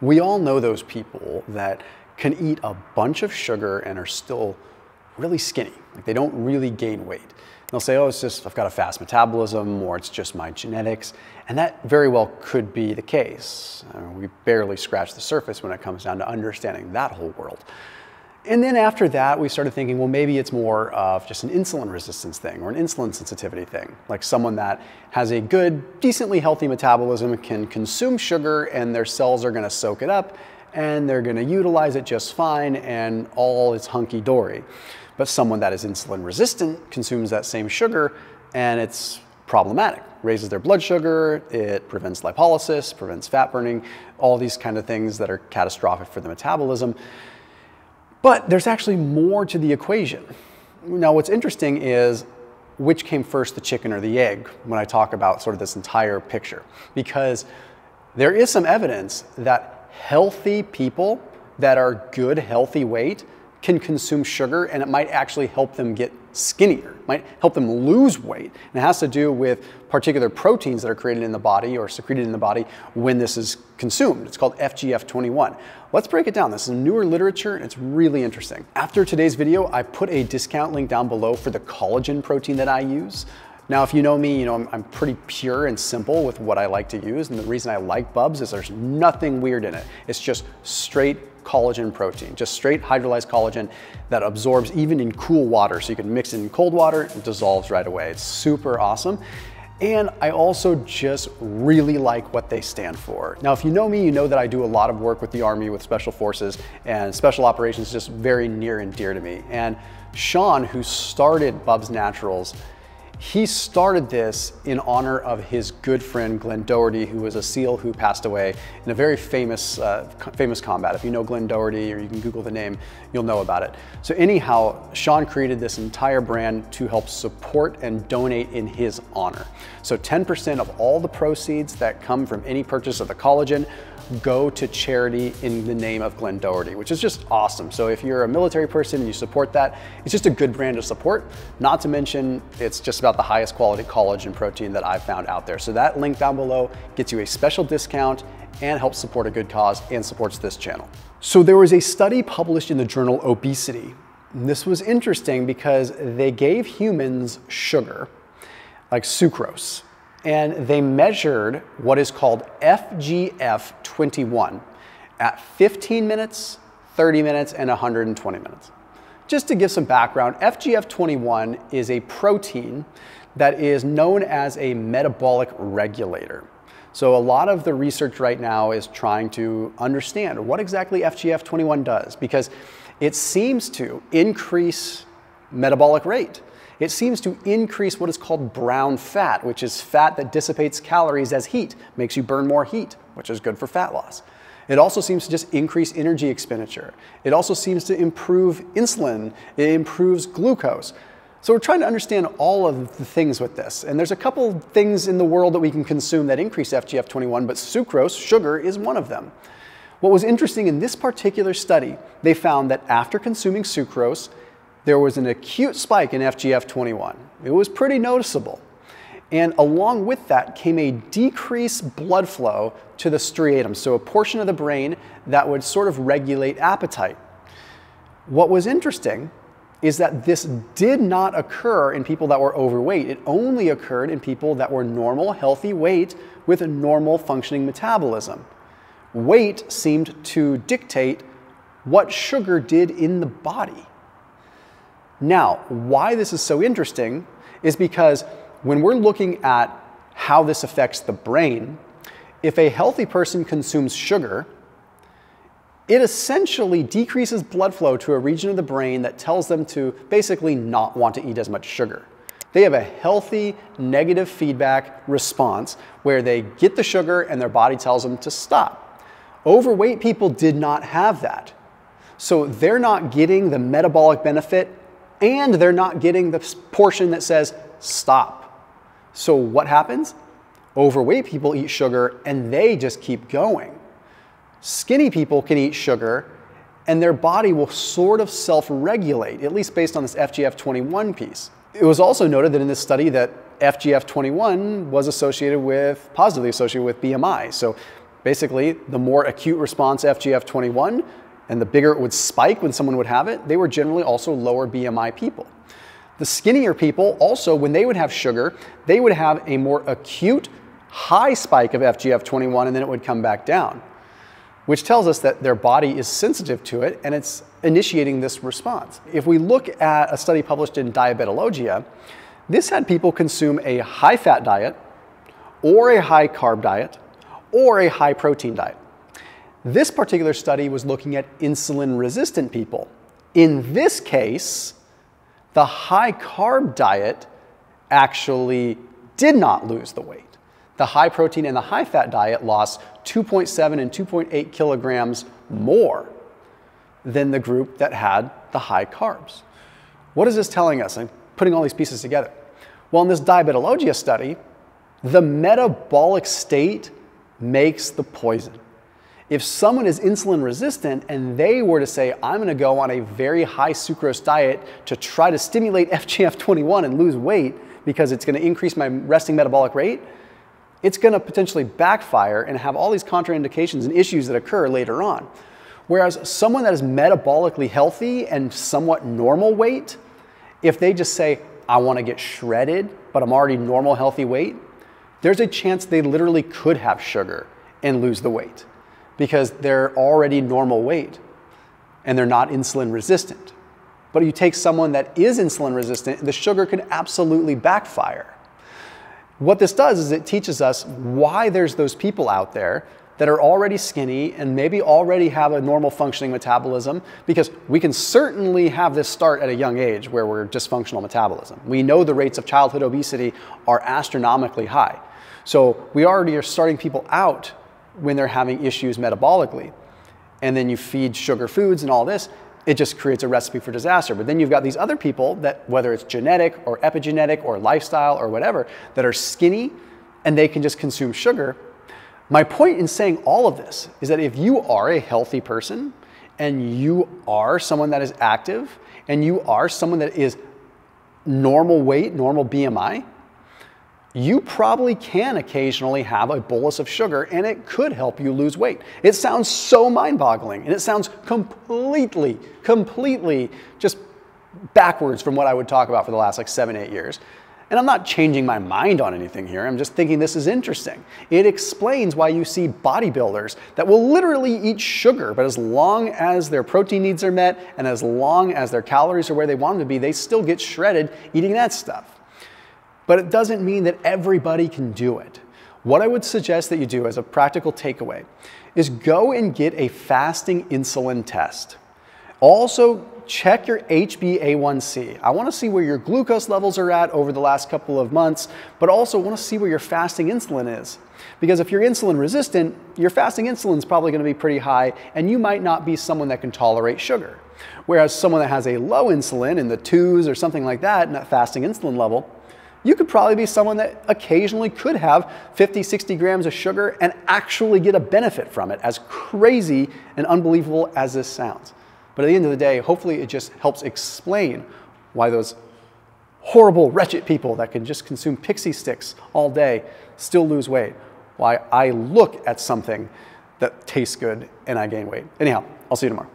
We all know those people that can eat a bunch of sugar and are still really skinny. Like they don't really gain weight. They'll say, oh, it's just, I've got a fast metabolism or it's just my genetics. And that very well could be the case. I mean, we barely scratch the surface when it comes down to understanding that whole world. And then after that, we started thinking, well, maybe it's more of just an insulin resistance thing or an insulin sensitivity thing. Like someone that has a good, decently healthy metabolism can consume sugar and their cells are gonna soak it up and they're gonna utilize it just fine and all is hunky dory. But someone that is insulin resistant consumes that same sugar and it's problematic. Raises their blood sugar, it prevents lipolysis, prevents fat burning, all these kind of things that are catastrophic for the metabolism. But there's actually more to the equation. Now, what's interesting is which came first, the chicken or the egg, when I talk about sort of this entire picture. Because there is some evidence that healthy people that are good, healthy weight can consume sugar and it might actually help them get skinnier, might help them lose weight. And it has to do with particular proteins that are created in the body or secreted in the body when this is consumed. It's called FGF21. Let's break it down. This is newer literature and it's really interesting. After today's video, I put a discount link down below for the collagen protein that I use. Now, if you know me, you know I'm, I'm, pretty pure and simple with what I like to use. And the reason I like Bubs is there's nothing weird in it. It's just straight collagen protein, just straight hydrolyzed collagen that absorbs even in cool water. So you can mix it in cold water, it dissolves right away. It's super awesome. And I also just really like what they stand for. Now, if you know me, you know that I do a lot of work with the Army, with Special Forces, and Special Operations is just very near and dear to me. And Sean, who started Bubs Naturals, he started this in honor of his good friend Glenn Doherty, who was a SEAL who passed away in a very famous, uh, famous combat. If you know Glenn Doherty, or you can Google the name, you'll know about it. So anyhow, Sean created this entire brand to help support and donate in his honor. So 10% of all the proceeds that come from any purchase of the collagen go to charity in the name of Glenn Doherty, which is just awesome. So if you're a military person and you support that, it's just a good brand to support. Not to mention, it's just about the highest quality collagen protein that I've found out there. So that link down below gets you a special discount and helps support a good cause and supports this channel. So there was a study published in the journal Obesity. This was interesting because they gave humans sugar, like sucrose, and they measured what is called FGF21 at 15 minutes, 30 minutes, and 120 minutes. Just to give some background, FGF21 is a protein that is known as a metabolic regulator. So a lot of the research right now is trying to understand what exactly FGF21 does because it seems to increase metabolic rate. It seems to increase what is called brown fat, which is fat that dissipates calories as heat, makes you burn more heat, which is good for fat loss. It also seems to just increase energy expenditure. It also seems to improve insulin. It improves glucose. So we're trying to understand all of the things with this. And there's a couple things in the world that we can consume that increase FGF21, but sucrose, sugar, is one of them. What was interesting in this particular study, they found that after consuming sucrose, there was an acute spike in FGF21. It was pretty noticeable. And along with that came a decreased blood flow to the striatum, so a portion of the brain that would sort of regulate appetite. What was interesting is that this did not occur in people that were overweight. It only occurred in people that were normal, healthy weight with a normal functioning metabolism. Weight seemed to dictate what sugar did in the body. Now, why this is so interesting is because when we're looking at how this affects the brain, if a healthy person consumes sugar, it essentially decreases blood flow to a region of the brain that tells them to basically not want to eat as much sugar. They have a healthy negative feedback response where they get the sugar and their body tells them to stop. Overweight people did not have that. So they're not getting the metabolic benefit and they're not getting the portion that says stop. So what happens? Overweight people eat sugar and they just keep going. Skinny people can eat sugar and their body will sort of self-regulate, at least based on this FGF21 piece. It was also noted that in this study that FGF21 was associated with, positively associated with BMI. So Basically, the more acute response FGF21 and the bigger it would spike when someone would have it, they were generally also lower BMI people. The skinnier people also, when they would have sugar, they would have a more acute high spike of FGF21 and then it would come back down, which tells us that their body is sensitive to it and it's initiating this response. If we look at a study published in Diabetologia, this had people consume a high fat diet or a high carb diet or a high protein diet. This particular study was looking at insulin resistant people. In this case, the high carb diet actually did not lose the weight. The high protein and the high fat diet lost 2.7 and 2.8 kilograms more than the group that had the high carbs. What is this telling us? I'm putting all these pieces together. Well, in this diabetologia study, the metabolic state makes the poison. If someone is insulin resistant and they were to say, I'm going to go on a very high sucrose diet to try to stimulate FGF21 and lose weight because it's going to increase my resting metabolic rate, it's going to potentially backfire and have all these contraindications and issues that occur later on. Whereas someone that is metabolically healthy and somewhat normal weight, if they just say, I want to get shredded, but I'm already normal healthy weight, there's a chance they literally could have sugar and lose the weight because they're already normal weight and they're not insulin resistant. But you take someone that is insulin resistant, the sugar could absolutely backfire. What this does is it teaches us why there's those people out there that are already skinny and maybe already have a normal functioning metabolism because we can certainly have this start at a young age where we're dysfunctional metabolism. We know the rates of childhood obesity are astronomically high. So we already are starting people out when they're having issues metabolically. And then you feed sugar foods and all this, it just creates a recipe for disaster. But then you've got these other people that, whether it's genetic or epigenetic or lifestyle or whatever, that are skinny and they can just consume sugar my point in saying all of this is that if you are a healthy person and you are someone that is active and you are someone that is normal weight, normal BMI, you probably can occasionally have a bolus of sugar and it could help you lose weight. It sounds so mind boggling and it sounds completely, completely just backwards from what I would talk about for the last like seven, eight years. And I'm not changing my mind on anything here. I'm just thinking this is interesting. It explains why you see bodybuilders that will literally eat sugar, but as long as their protein needs are met and as long as their calories are where they want them to be, they still get shredded eating that stuff. But it doesn't mean that everybody can do it. What I would suggest that you do as a practical takeaway is go and get a fasting insulin test. Also, check your HbA1c. I want to see where your glucose levels are at over the last couple of months, but also want to see where your fasting insulin is. Because if you're insulin resistant, your fasting insulin is probably going to be pretty high, and you might not be someone that can tolerate sugar. Whereas someone that has a low insulin in the twos or something like that, in that fasting insulin level, you could probably be someone that occasionally could have 50, 60 grams of sugar and actually get a benefit from it, as crazy and unbelievable as this sounds. But at the end of the day, hopefully it just helps explain why those horrible, wretched people that can just consume pixie sticks all day still lose weight. Why I look at something that tastes good and I gain weight. Anyhow, I'll see you tomorrow.